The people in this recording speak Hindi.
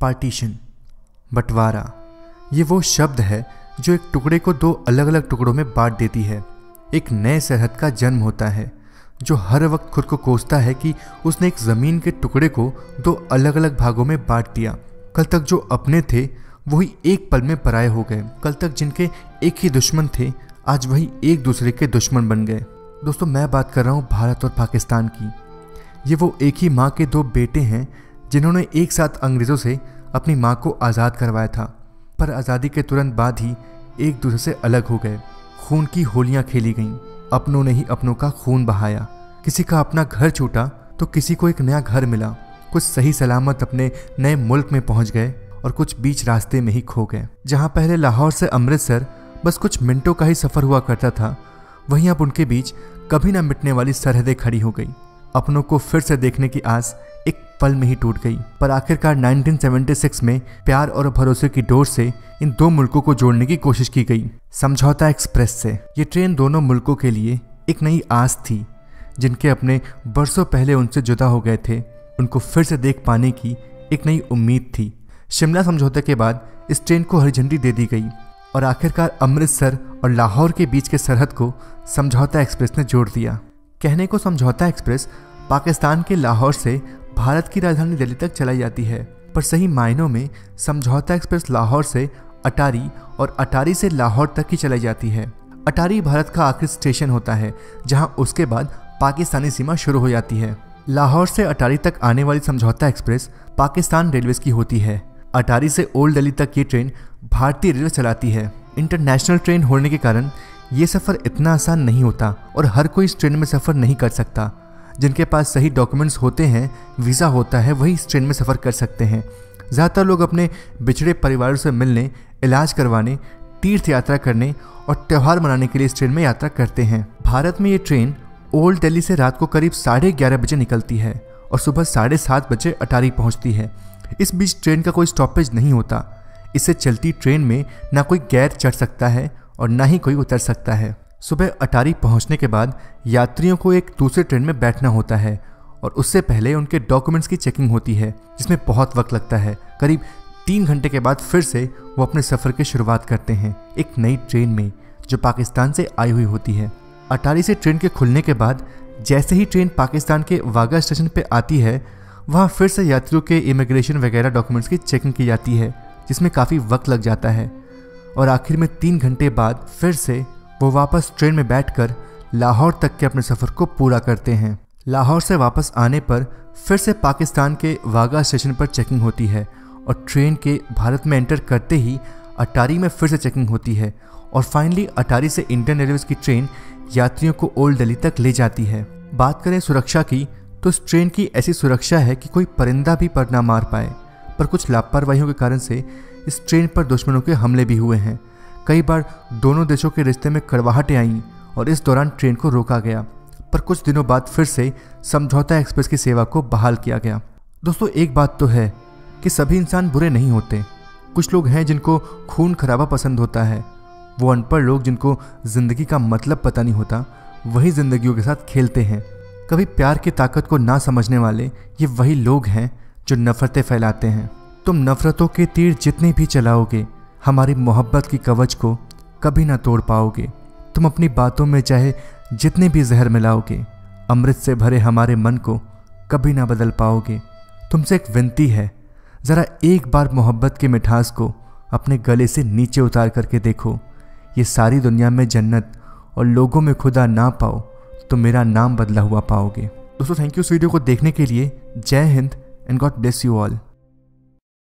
पार्टीशन, बंटवारा। ये वो शब्द है जो एक टुकड़े को दो अलग अलग टुकड़ों में बांट देती है। एक नए सरहद का जन्म होता है, जो हर वक्त खुद को कोसता है कि उसने एक ज़मीन के टुकड़े को दो अलग अलग भागों में बांट दिया। कल तक जो अपने थे, वही एक पल में पराये हो गए। कल तक जिनके एक ही दुश्मन थे, आज वही एक दूसरे के दुश्मन बन गए। दोस्तों, मैं बात कर रहा हूँ भारत और पाकिस्तान की। ये वो एक ही माँ के दो बेटे हैं जिन्होंने एक साथ अंग्रेज़ों से अपनी माँ को आज़ाद करवाया था, पर आज़ादी के तुरंत बाद ही एक दूसरे से अलग हो गए। खून की होलियाँ खेली गईं। अपनों ने ही अपनों का खून बहाया। किसी का अपना घर छूटा तो किसी को एक नया घर मिला। कुछ सही सलामत अपने नए मुल्क में पहुँच गए और कुछ बीच रास्ते में ही खो गए। जहाँ पहले लाहौर से अमृतसर बस कुछ मिनटों का ही सफ़र हुआ करता था, वहीं अब उनके बीच कभी ना मिटने वाली सरहदें खड़ी हो गई। अपनों को फिर से देखने की आस एक पल में ही टूट गई। पर आखिरकार 1976 में प्यार और भरोसे की डोर से इन दो मुल्कों को जोड़ने की कोशिश की गई, समझौता एक्सप्रेस से। ये ट्रेन दोनों मुल्कों के लिए एक नई आस थी, जिनके अपने बरसों पहले उनसे जुदा हो गए थे। उनको फिर से देख पाने की एक नई उम्मीद थी। शिमला समझौते के बाद इस ट्रेन को हरी झंडी दे दी गई और आखिरकार अमृतसर और लाहौर के बीच के सरहद को समझौता एक्सप्रेस ने जोड़ दिया। कहने को समझौता एक्सप्रेस पाकिस्तान के लाहौर से भारत की राजधानी दिल्ली तक चलाई जाती है, पर सही मायनों में समझौता एक्सप्रेस लाहौर से अटारी और अटारी से लाहौर तक ही चलाई जाती है। अटारी भारत का आखिरी स्टेशन होता है, जहाँ उसके बाद पाकिस्तानी सीमा शुरू हो जाती है। लाहौर से अटारी तक आने वाली समझौता एक्सप्रेस पाकिस्तान रेलवेज की होती है। अटारी से ओल्ड दिल्ली तक ये ट्रेन भारतीय रेलवे चलाती है। इंटरनेशनल ट्रेन होने के कारण ये सफ़र इतना आसान नहीं होता और हर कोई इस ट्रेन में सफ़र नहीं कर सकता। जिनके पास सही डॉक्यूमेंट्स होते हैं, वीज़ा होता है, वही इस ट्रेन में सफ़र कर सकते हैं। ज़्यादातर लोग अपने बिछड़े परिवारों से मिलने, इलाज करवाने, तीर्थ यात्रा करने और त्यौहार मनाने के लिए इस ट्रेन में यात्रा करते हैं। भारत में ये ट्रेन ओल्ड दिल्ली से रात को करीब साढ़े ग्यारह बजे निकलती है और सुबह साढ़े सात बजे अटारी पहुँचती है। इस बीच ट्रेन का कोई स्टॉपेज नहीं होता। इससे चलती ट्रेन में ना कोई गैर चढ़ सकता है और ना ही कोई उतर सकता है। सुबह अटारी पहुँचने के बाद यात्रियों को एक दूसरे ट्रेन में बैठना होता है और उससे पहले उनके डॉक्यूमेंट्स की चेकिंग होती है, जिसमें बहुत वक्त लगता है। करीब तीन घंटे के बाद फिर से वो अपने सफ़र की शुरुआत करते हैं, एक नई ट्रेन में, जो पाकिस्तान से आई हुई होती है। अटारी से ट्रेन के खुलने के बाद जैसे ही ट्रेन पाकिस्तान के वाघा स्टेशन पर आती है, वहाँ फिर से यात्रियों के इमिग्रेशन वगैरह डॉक्यूमेंट्स की चेकिंग की जाती है, जिसमें काफ़ी वक्त लग जाता है। और आखिर में तीन घंटे बाद फिर से वो वापस ट्रेन में बैठकर लाहौर तक के अपने सफ़र को पूरा करते हैं। लाहौर से वापस आने पर फिर से पाकिस्तान के वाघा स्टेशन पर चेकिंग होती है और ट्रेन के भारत में एंटर करते ही अटारी में फिर से चेकिंग होती है और फाइनली अटारी से इंडियन रेलवेज की ट्रेन यात्रियों को ओल्ड दिल्ली तक ले जाती है। बात करें सुरक्षा की तो इस ट्रेन की ऐसी सुरक्षा है कि कोई परिंदा भी पर ना मार पाए। पर कुछ लापरवाहियों के कारण से इस ट्रेन पर दुश्मनों के हमले भी हुए हैं। कई बार दोनों देशों के रिश्ते में कड़वाहटें आईं और इस दौरान ट्रेन को रोका गया, पर कुछ दिनों बाद फिर से समझौता एक्सप्रेस की सेवा को बहाल किया गया। दोस्तों, एक बात तो है कि सभी इंसान बुरे नहीं होते। कुछ लोग हैं जिनको खून खराबा पसंद होता है, वो अनपढ़ लोग जिनको ज़िंदगी का मतलब पता नहीं होता, वही ज़िंदगियों के साथ खेलते हैं। कभी प्यार की ताकत को ना समझने वाले ये वही लोग हैं जो नफ़रतें फैलाते हैं। तुम नफ़रतों के तीर जितने भी चलाओगे, हमारी मोहब्बत की कवच को कभी ना तोड़ पाओगे। तुम अपनी बातों में चाहे जितने भी जहर मिलाओगे, अमृत से भरे हमारे मन को कभी ना बदल पाओगे। तुमसे एक विनती है, ज़रा एक बार मोहब्बत की मिठास को अपने गले से नीचे उतार करके देखो। ये सारी दुनिया में जन्नत और लोगों में खुदा ना पाओ तो मेरा नाम बदला हुआ पाओगे। दोस्तों थैंक यू इस वीडियो को देखने के लिए। जय Hind. and God bless you all.